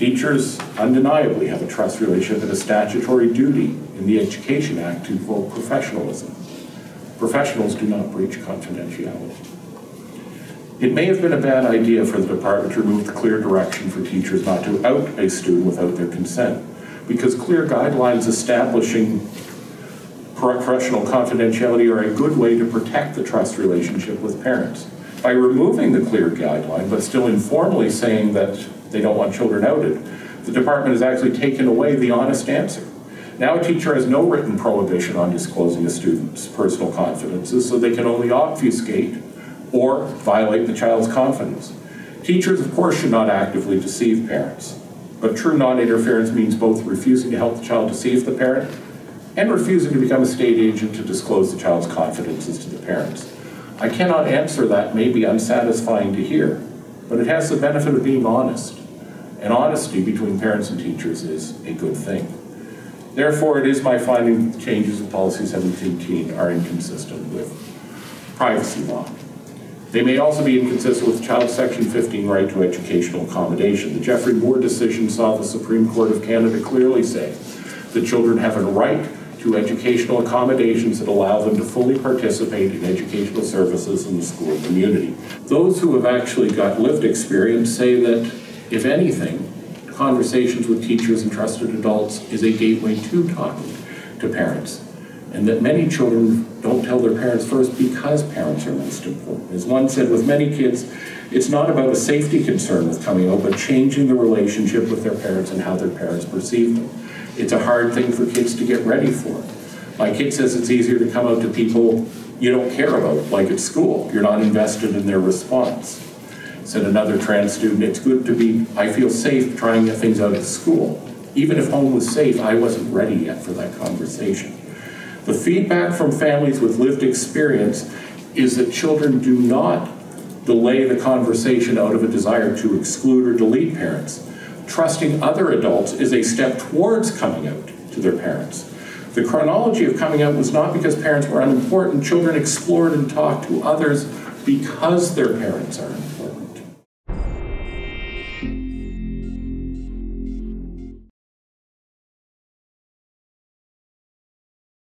Teachers undeniably have a trust relationship and a statutory duty in the Education Act to promote professionalism. Professionals do not breach confidentiality. It may have been a bad idea for the department to remove the clear direction for teachers not to out a student without their consent, because clear guidelines establishing professional confidentiality are a good way to protect the trust relationship with parents. By removing the clear guideline, but still informally saying that they don't want children outed, the department has actually taken away the honest answer. Now a teacher has no written prohibition on disclosing a student's personal confidences, so they can only obfuscate or violate the child's confidence. Teachers, of course, should not actively deceive parents, but true non-interference means both refusing to help the child deceive the parent and refusing to become a state agent to disclose the child's confidences to the parents. I cannot answer that may be unsatisfying to hear, but it has the benefit of being honest. And honesty between parents and teachers is a good thing. Therefore, it is my finding that changes in policy 1718 are inconsistent with privacy law. They may also be inconsistent with Child Section 15 right to educational accommodation. The Jeffrey Moore decision saw the Supreme Court of Canada clearly say that children have a right to educational accommodations that allow them to fully participate in educational services in the school community. Those who have actually got lived experience say that, if anything, conversations with teachers and trusted adults is a gateway to talking to parents and that many children don't tell their parents first because parents are most important. As one said, with many kids, it's not about a safety concern with coming out, but changing the relationship with their parents and how their parents perceive them. It's a hard thing for kids to get ready for. My kid says it's easier to come out to people you don't care about, like at school. You're not invested in their response. Said another trans student, it's good to be, I feel safe trying things out at school. Even if home was safe, I wasn't ready yet for that conversation. The feedback from families with lived experience is that children do not delay the conversation out of a desire to exclude or delete parents. Trusting other adults is a step towards coming out to their parents. The chronology of coming out was not because parents were unimportant. Children explored and talked to others because their parents are important.